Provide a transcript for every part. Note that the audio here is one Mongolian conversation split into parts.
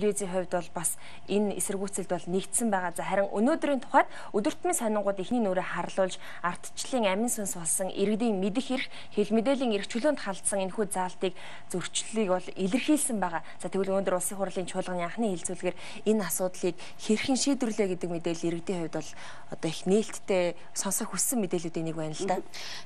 телевизийн хувьд бол бас энэ эсэргүүцэлд бол нэгдсэн байгаа. За харин өнөөдрийн тухайд өдөртмөн сонингууд ихний нүрэ харлуулж ардчлалын амин сүнс болсон иргэдийн мэдих эрх, хэл мэдээллийн эрх чөлөөнд халдсан энэхүү заалтыг зөрчлөлийг бол илэрхийлсэн байгаа. За тэгвэл өнөөдөр улсын хурлын чуулганы анхны хилцүүлгээр энэ асуудлыг хэрхэн шийдвэрлэе гэдэг мэдээлэл иргэдийн хувьд бол одоо их нээлттэй сонсох хүссэн мэдээллүүдийн нэг байна л да.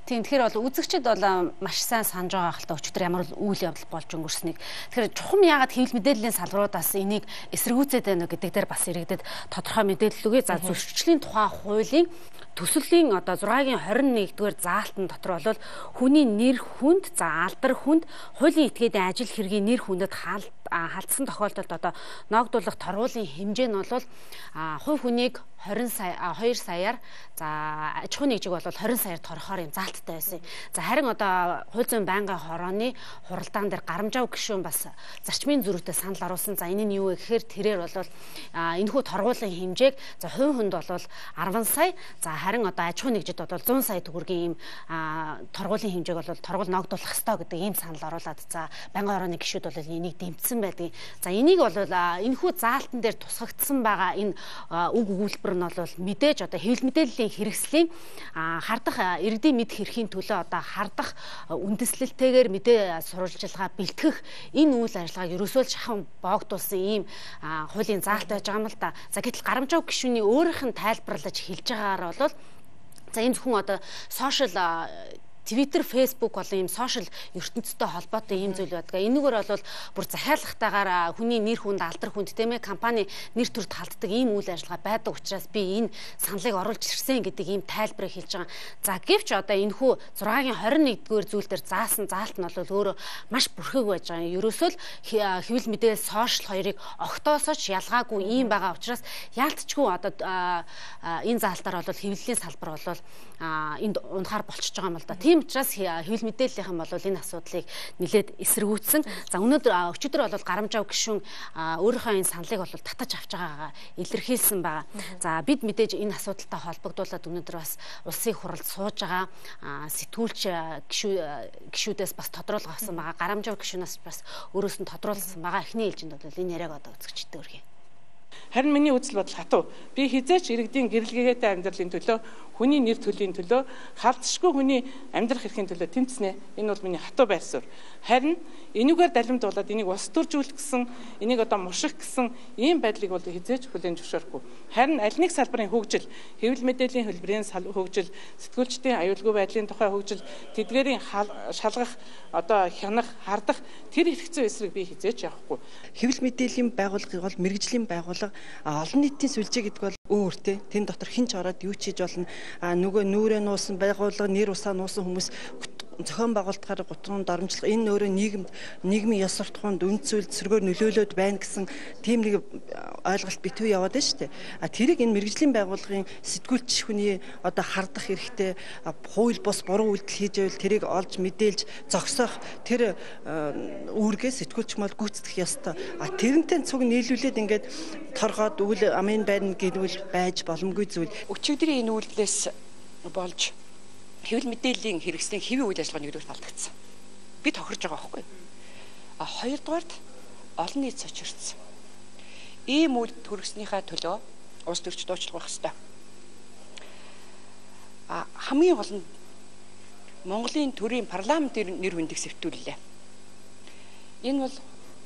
Тийм тэгэхээр бол үзэгчд бол маш сайн санаж байгаа хэл та өчтөр ямар үйл явдал болж өнгөрснийг. Тэгэхээр чухам яагаад хэвлэл мэдээллийн салбаруудаас энийг эсэргүүцээд байна гэдэг дээр бас иргэдэд тодорхой мэдээлэл өгье. За зөрчлийн тухай хуулийн төсөлийн одоо 6-гийн 21-р заалтан дотор бол хүний нэр хүнд за алдар хүнд хуулийн этгээдийн ажил хэргийн нэр хүндэд халдсан тохиолдолд одоо ногдуулах торгуулийн хэмжээ нь бол хувь хүнийг 20 сая 2 саяар за аж ахуйн нэгжиг бол 20 саяар торохоор юм заалттай байсан. За харин одоо хууль зүйн байнгын хорооны хуралдаан дээр гарамжаав гишүүн бас зарчмын зөрүүтэй санал оруулсан. За энэ нь юу вэ гэхээр тэрээр бол энэхүү торгуулийн хэмжээг за хувь хүнд бол 10 сая за харин одоо аж ахуйн нэгжид бол 100 сая төгрөгийн ийм торгуулийн хэмжээг бол торгуул ногдуулах ёстой гэдэг ийм санал оруулад за байнгын хорооны гишүүд бол энийг дэмжсэн байдгийг. За энийг бол энэхүү заалтан дээр тусгагдсан байгаа энэ үг өгүүлбэр нь бол мэдээж одоо хэвлэл мэдээллийн хэрэгслийн хардах иргэдийн мэд хэрхийн төлөө одоо хардах үндэслэлтэйгээр мэдээ сурвалжилгаа бэлтгэх энэ үйл ажиллагааг ерөөсөө шахан боогдуулсан ийм хуулийн заалт байж байгаа юм л да. За гэтэл гарамжаа гишүүний өөрийнх нь тайлбарлаж хэлж байгаагаар бол за энэ зөвхөн одоо сошиал Twitter, Facebook болон ийм сошиал ертөнцтэй холбоотой ийм зүйл байдаг. Энэгээр бол бүр захиалгатаагаар хүний нэр хүнд алдар хүнд тийм ээ компани нэр төрд халддаг ийм үйл ажиллагаа байдаг учраас би энэ саналыг оруулж ирсэн гэдэг ийм тайлбарыг хэлж байгаа. За гэвч одоо энэхүү 6-гийн 21-р зүйл дээр заасан заалт нь бол өөрөө маш бүрхэг байж байгаа. Ерөөсөө л хэвлэл мэдээлэл сошиал хоёрыг огтоосооч ялгаагүй ийм байгаа учраас яалтчгүй одоо энэ заалтаар бол хэвлэлийн салбар бол энд унахаар болчихж байгаа юм л да. Тийм учраас хэвлэл мэдээллийнхэн бол энэ асуудлыг нэлээд эсэргүүцсэн. За өнөөдөр өчигдөр бол гарамжаа гişүн өөрийнхөө энэ саналыг бол татаж авч байгаагаа илэрхийлсэн байгаа. За бид мэдээж энэ асуудалтай холбогдуулаад өнөөдөр бас улсын хуралд сууж байгаа сэтгүүлч гişүү гişүүдээс бас тодруулга авсан байгаа. Гарамжаа гişүүнээс бас өөрөөс нь тодруулсан байгаа. Эхний ээлжинд бол энэ яриаг одоо үзэгчтэй өргөе. Харин миний үзэл бодол хатуу. Би хизээч иргэдийн гэрэлгээтэй амьдралын төлөө хүний нэр төлийн төлөө халдшгүй хүний амьдрах эрхийн төлөө тэмцэнэ. Энэ бол миний хатуу байр суурь. Харин энүүгээр далимдуулаад энийг ус төржүүлэх гэсэн, энийг одоо муших гэсэн ийм байдлыг бол хизээж хүлээн зөвшөөрөхгүй. Харин аль нэг салбарын хөгжил, хэвлэл мэдээллийн хөлбөрийн хөгжил, сэтгүүлчдийн аюулгүй байдлын тухай хөгжил, тэдгээрийн шалгах, одоо хянах, хардах тэр хэрэгцээ эсрэг би хизээж явахгүй. Хэвлэл мэдээллийн байгууллагыг бол мэрэгжлийн байгууллага олон нийтийн сүлжээ гэдэг бол өөр те. Тэн дотор хинч ороод юу ч хийж болно нөгөө нүрээ нуусан байгууллага нэр усаа нуусан хүмүүс зохион байгуулалтаар гутрын дарамжлах энэ өөрөө нийгэмд нийгмийн ёс суртахуунд үнд зүйл зэргээр нөлөөлөд байна гэсэн тийм нэг ойлголт битүү яваад байна шүү дээ. А тэрийг энэ мэрэгжлийн байгууллагын сэтгүүлч хүний одоо хардах хэрэгтэй хууль бус буруу үйлдэл хийж байвал тэрийг олж мэдээлж зогсоох тэр үүргээ сэтгүүлч мал гүйцэтгэх ёстой. А тэрнтэй цуг нийлүүлээд ингээд торгоод үйл амын байна гэдвэл байж боломгүй зүйл. Өчигдрийн энэ үйлдэлээс болж хэвлэл мэдээллийн хэрэгслийн хэвийн үйл ажиллагааны нэгдүгээр алдагдсан. Би тохирж байгаа байхгүй. А хоёрдугаарт олон нийт сочирдсан. Ийм үйл төрөснийхаа төлөө улс төрч дуучлах байх хэвээр. А хамгийн гол нь Монголын төрийн парламентын нэр хүндийг сэвтүүллээ. Энэ бол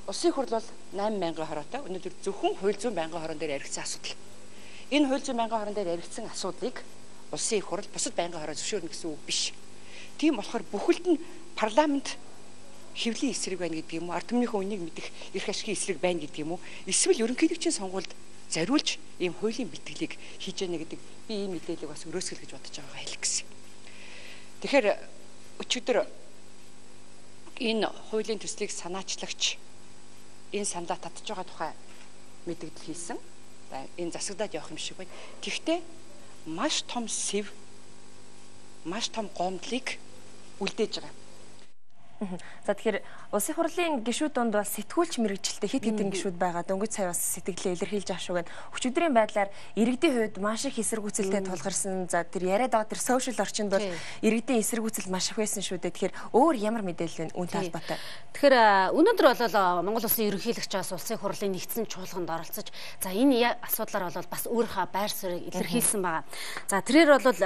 улсын хурл бол 8000 хороотой. Өнөөдөр зөвхөн хууль зүйн байнгын хорон дээр яригдсан асуудал. Энэ хууль зүйн байнгын хорон дээр яригдсан асуудлыг улсын их хурл бусад байнгын хороо зөвшөөрнө гэсэн үг биш. Тийм болохоор бүхэлд нь парламент хэвлийн эсрэг байна гэдэг юм уу? Ард түмнийхөө үнийг мэдэх эрх ашигын эсрэг байна гэдэг юм уу? Эсвэл ерөнхийлөгчийн сонгуульд зориулж ийм хуулийн бэлтгэлийг хийж яана гэдэг би ийм мэдээлэл бас өрөөсгөл гэж бодож байгаагаа хэлэх гэсэн. Тэгэхээр өчигдөр энэ хуулийн төслийг санаачлагч энэ саналаа татж байгаа тухай мэдээлэл хийсэн. Энэ засагдаад явах юм шиг байна. Тэгвэл маш том сэв маш том гомдлыг үлдээж байгаа. За тэгэхээр улсын хурлын гишүүд донд бол сэтгүүлч мэрэгчлээ хит хитэн гишүүд байгаа. Дөнгөж сая бас сэтгэлээ илэрхийлж нь өчигдрийн байдлаар иргэдийн хувьд маш их эсэргүүцэлтэй тулгарсан. За тэр яриад байгаа тэр сошиал орчинд бол иргэдийн эсэргүүцэл маш их байсан шүү дээ. Тэгэхээр өөр ямар мэдээлэл вэ үүнтэй холбоотой? Тэгэхээр өнөөдөр бол Монгол улсын ерөнхийлөгч бас улсын хурлын нэгдсэн чуулганд оролцож за энэ асуудлаар бол бас өөрийнхөө байр суурийг илэрхийлсэн байгаа. За тэрээр бол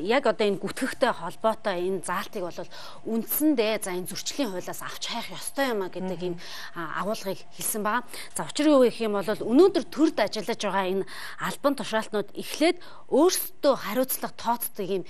яг одоо энэ гүтгэхтэй холбоотой энэ заалтыг бол үндсэндээ за энэ зөрчлийн хуулиас авч хайх ёстой юм а гэдэг ийм агуулгыг хэлсэн байгаа. За учир юу гэх юм бол өнөөдөр төрд ажиллаж байгаа энэ албан тушаалтнууд эхлээд өөрсдөө хариуцлага тооцдог ийм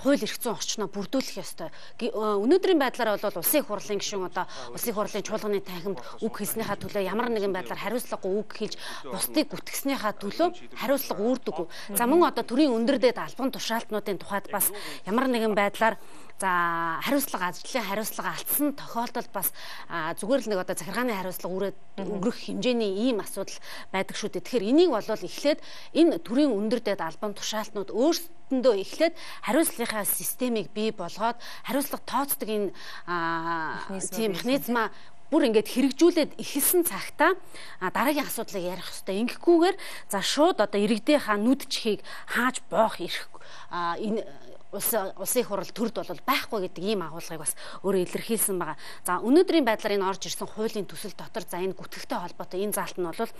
хууль эрх зүйн орчноо бүрдүүлэх ёстой. Өнөөдрийн байдлаар бол улсын хурлын гишүүн одоо улсын хурлын чуулганы танхимд үг хэлснийхаа төлөө ямар нэгэн байдлаар хариуцлагагүй үг хэлж бусдыг гүтгэснийхаа төлөө хариуцлага үүрдэггүй. За мөн одоо төрийн өндөрдөөд албан тушаалтнуудын тухайд бас ямар нэгэн байдлаар За хариуцлага ажлын хариуцлага алдсан тохиолдолд бас зүгээр л нэг одоо захиргааны хариуцлага үрээд өнгөрөх хэмжээний ийм асуудал байдаг шүү дээ. Тэгэхээр энийг бол эхлээд энэ төрийн өндөр дэд албан тушаалтнууд өөрсдөндөө эхлээд хариуцлагынхаа системийг бий болгоод хариуцлага тооцдог энэ тийм механизма бүр ингээд хэрэгжүүлээд эхэлсэн цагтаа дараагийн асуудлыг ярих хэрэгтэй. Ингэхгүйгээр за шууд одоо иргэдийнхаа нүд чихийг хааж боох эрх энэ улсын улсын хурал төрд бол байхгүй гэдэг ийм агуулгыг бас өөрөө илэрхийлсэн байгаа. За өнөөдрийн байдлаар энэ орж ирсэн хуулийн төсөл дотор за энэ гүтгэхтэй холбоотой энэ заалт нь бол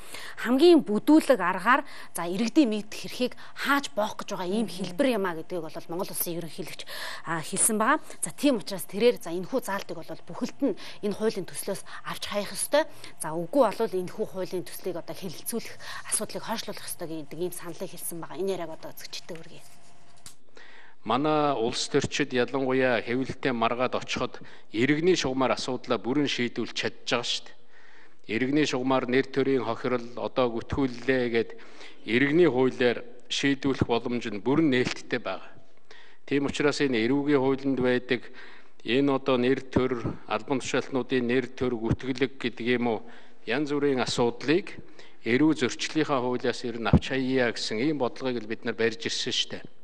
хамгийн бүдүүлэг аргаар за иргэдийн мэдэх хэрхийг хааж боох гэж байгаа ийм хэлбэр юм а гэдгийг бол Монгол улсын ерөнхийлөгч хэлсэн байгаа. За тийм учраас тэрээр за энэхүү заалтыг бол бүхэлд нь энэ хуулийн төслөөс авч хаях ёстой. За үгүй бол энэхүү хуулийн төслийг одоо хэлэлцүүлэх асуудлыг хойшлуулах ёстой гэдэг ийм саналыг хэлсэн байгаа. Энэ яриаг одоо зөвчтэй үргэе манай улс төрчид ялангуяа хэвлэлтэй маргаад очиход иргэний шугамар асуудлаа бүрэн шийдүүлж чадж байгаа шүү дээ. Иргэний шугамар нэр төрийн хохирол одоо гүтгүүллээ гэд иргэний хуулиар шийдүүлэх боломж нь бүрэн нээлттэй байгаа. Тийм учраас энэ эрүүгийн хуулинд байдаг энэ одоо нэр төр албан тушаалтнуудын нэр төр гүтгэлэг гэдэг юм уу янз бүрийн асуудлыг эрүү зөрчлийнхаа хуулиас ер нь авч хаяа гэсэн ийм бодлогыг л бид нар барьж ирсэн шүү дээ.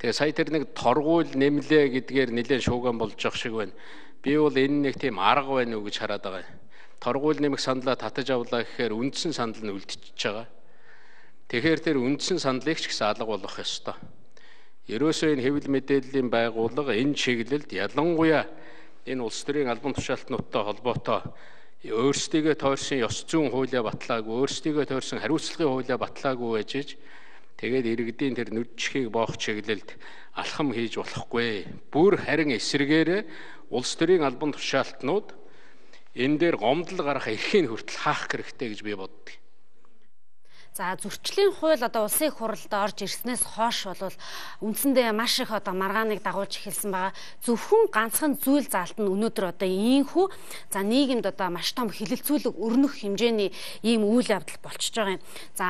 Тэгээ сая тэр нэг торгуул нэмлээ гэдгээр нэлээд шууган болж явах шиг байна. Би бол энэ нэг тийм арга байна уу гэж хараад байгаа. Торгуул нэмэх саналаа татаж авлаа гэхээр үндсэн санал нь үлдчихэж байгаа. Тэгэхээр тэр үндсэн саналыг ч гэсэн алга болгох ёстой. Ерөөсөө энэ хэвлэл мэдээллийн байгууллага энэ чиглэлд ялангуяа энэ улс төрийн албан тушаалтнуудтай холбоотой өөрсдийгөө тойрсон ёс зүйн хуулиа батлаагүй, өөрсдийгөө тойрсон хариуцлагын хуулиа батлаагүй байж Тэгээд иргэдийн тэр нүдчхийг боох чиглэлд алхам хийж болохгүй. Бүр харин эсрэгээр улс төрийн албан тушаалтнууд энэ дээр гомдол гарах эрхийг хүртэл хаах хэрэгтэй гэж би боддог. За зөрчлийн хууль одоо улсын хурлд орж ирснээс хойш бол үндсэндээ маш их одоо маргааныг дагуулж эхэлсэн байгаа. Зөвхөн ганцхан зүйл заалт нь өнөөдөр одоо ийхүү за нийгэмд одоо маш том хилэлцүүлэг өрнөх хэмжээний ийм үйл явдал болчихж байгаа юм. За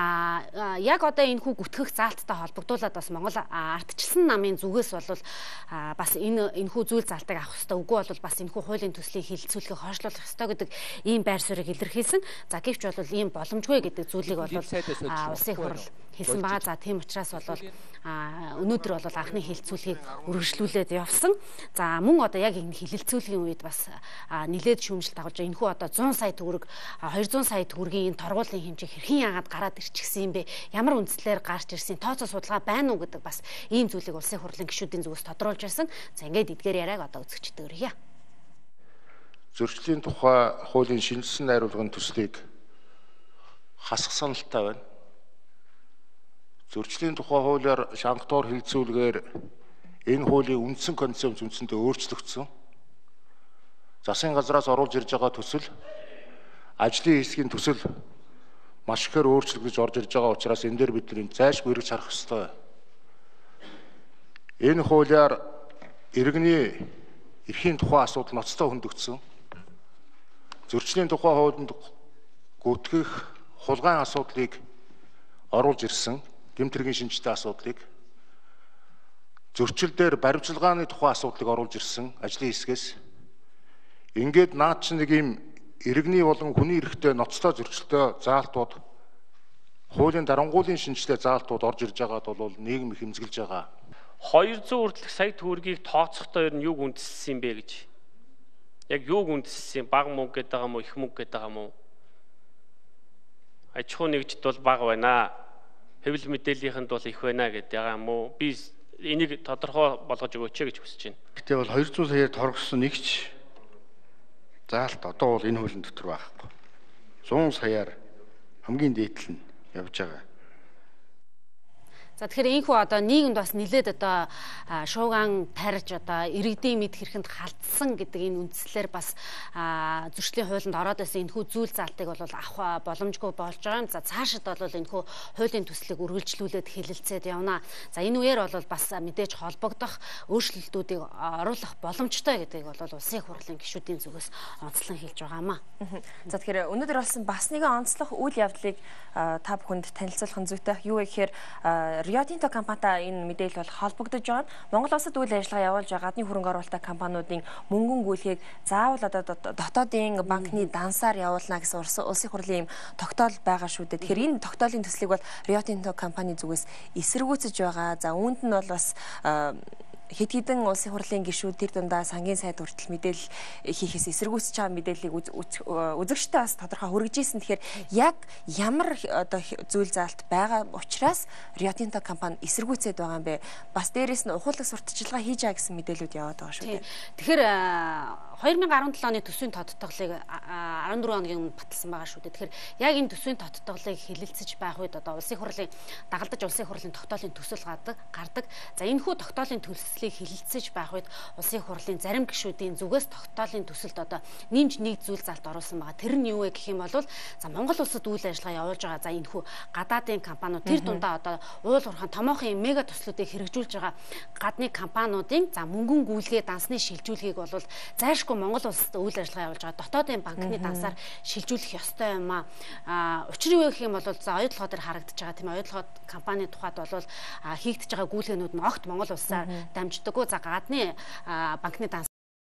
яг одоо энэ хүү гүтгэх заалттай холбогдуулаад бас Монгол ардчилсан намын зүгээс бол бас энэ энэ хүү зүйл заалтыг авах хэрэгтэй. Үгүй бол бас энэ хүү хуулийн төслийг хилэлцүүлэхийг хойшлуулах хэрэгтэй гэдэг ийм байр суурийг илэрхийлсэн. За гэвч бол ийм боломжгүй гэдэг зүйлийг бол улсын хурал хэлсэн байгаа. За тийм учраас бол өнөөдөр бол анхны хилцүүлгийг үргэлжлүүлээд явсан. За мөн одоо яг энэ хилэлцүүлгийн үед бас нилээд шүүмжлэлт агуулж энэ хүү одоо 100 сая төгрөг 200 сая төгрөгийн энэ торгуулийн хэмжээ хэрхэн яагаад гараад ирчихсэн юм бэ? Ямар үндслээр гарч ирсэн? Тооцоо судалгаа байна уу гэдэг бас ийм зүйлийг улсын хурлын гишүүдийн зүгээс тодруулж байсан. За ингээд эдгээр яриаг одоо үзэгчтэй өргөе. Зөрчлийн тухай хуулийн шинжилсэн найруулгын төслийг хасах саналтай байна зөрчлийн тухай хуулиар шангатуур хилцүүлгээр энэ хуулийн үндсэн концепц үндсэндээ өөрчлөгдсөн. Засгийн газраас оруулж ирж байгаа төсөл ажлын хэсгийн төсөл маш ихээр өөрчлөгдөж орж ирж байгаа учраас энэ дээр бид нэг зайлшгүй хэрэгж харах ёстой. Энэ хуулиар иргэний эрхийн тухай асуудал ноцтой хөндөгдсөн. Зөрчлийн тухай хуулинд гүтгэх хулгайн асуудлыг оруулж ирсэн гэмтрийн шинжтэй асуудлыг зөрчил дээр баримтчилгааны тухай асуудлыг оруулж ирсэн ажлын хэсгээс ингээд наад чи нэг юм иргэний болон хүний эрэхтэй ноцтой зөрчилтэй заалтууд хуулийн дарангуулын шинжтэй заалтууд орж ирж байгаад бол нийгэм хэмзгэлж байгаа. 200 хүртэлх сая төгрөгийг тооцохдоо ер нь юг үндэслсэн юм бэ гэж яг юуг үндэссэн баг мөнгө гэдэг юм уу их мөнгө гэдэг юм уу? Аж ахуй нэгжид бол баг байна. Хэвлэл мэдээллийнхэнд бол их байна гэдэг юм уу? Би энийг тодорхой болгож өгөөч гэж хүсэж байна. Гэтэ бол 200 саяар торгосон нэгч заалт одоо бол энэ хуулийн дотор байхгүй. 100 саяар хамгийн дээдл нь явж байгаа. За тэгэхээр ийхүү одоо нийгэмд бас нилээд одоо шууган тарж одоо иргэдийн мэд хэрхэнд халтсан гэдэг энэ үндслээр бас зөрчлийн хуулинд ороод байсан энэхүү зүйл заалтыг бол авах боломжгүй болж байгаа юм. За цаашид бол энэхүү хуулийн төслийг үргэлжлүүлээд хэлэлцээд явна. За энэ үеэр бол бас мэдээж холбогдох өөрчлөлтүүдийг оруулах боломжтой гэдгийг бол улсын хурлын гишүүдийн зүгээс онцлон хэлж байгаамаа. За тэгэхээр өнөөдөр болсон бас нэгэн онцлог үйл явдлыг та бүхэнд танилцуулах зүйтэй. Юу вэ гэхээр Rio Tinto компанитай энэ мэдээлэл бол холбогдож байгаа. Монгол улсад үйл ажиллагаа явуулж байгаа гадны хөрөнгө оруулалттай компаниудын мөнгөн гүйлгээг заавал одоо дотоодын банкны дансаар явуулна гэсэн улсын хурлын юм тогтоол байгаа шүү дээ. Тэгэхээр энэ тогтоолын төслийг бол Rio Tinto компани зүгээс эсэргүүцэж байгаа. За үүнд нь бол бас хэд хэдэн улсын хурлын гишүүд тэр дундаа сангийн сайд хүртэл мэдээлэл хийхээс эсэргүүцэж байгаа мэдээллийг үзэгчтэй бас тодорхой хүргэжсэн. Тэгэхээр яг ямар одоо зүйл заалт байгаа учраас Tinto компани эсэргүүцээд байгаа юм бэ? Бас дээрэс нь ухуулаг сурталчилгаа хийж байгаа гэсэн мэдээлүүд яваад байгаа шүү дээ. Тэгэхээр 2017 оны төсвийн тодтголыг 14 хоногийн өмнө баталсан байгаа шүү дээ. Тэгэхээр яг энэ төсвийн тодтголыг хэлэлцэж байх үед одоо улсын хурлын дагалдаж улсын хурлын тогтоолын төсөл гардаг. гардаг. За энэ хүү тогтоолын төслийг хэлэлцэж байх үед улсын хурлын зарим гишүүдийн зүгээс тогтоолын төсөлд одоо нэмж нэг зүйл залт оруулсан байгаа. Тэр нь юу вэ гэх юм бол за Монгол улсад үйл ажиллагаа явуулж байгаа. За энэ хүү гадаадын компаниуд тэр дундаа одоо уул уурхайн томоохон мега төслүүдийг хэрэгжүүлж байгаа гадны компаниудын за мөнгөн гүйлгээ дансны шилжүүлгийг бол зайлшгүй Монгол улсад үйл ажиллагаа явуулж байгаа дотоодын банкны дансаар шилжүүлэх ёстой юм аа. Учир юу гэх юм бол за оюутлогоо дээр харагдаж байгаа тийм оюутлогоо компани тухайд бол хийгдэж байгаа гүйлгээнүүд нь огт Монгол улсаар дамждаггүй. За гадны банкны данс